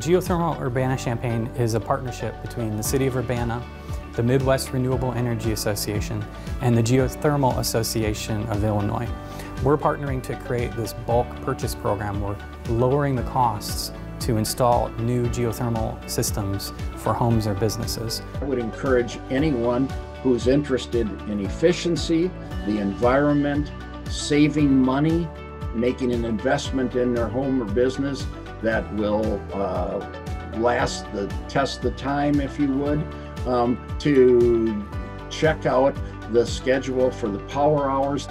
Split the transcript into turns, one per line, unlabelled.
Geothermal Urbana-Champaign is a partnership between the City of Urbana, the Midwest Renewable Energy Association, and the Geothermal Association of Illinois. We're partnering to create this bulk purchase program. We're lowering the costs to install new geothermal systems for homes or businesses.
I would encourage anyone who's interested in efficiency, the environment, saving money, making an investment in their home or business that will uh, last the test the time, if you would, um, to check out the schedule for the power hours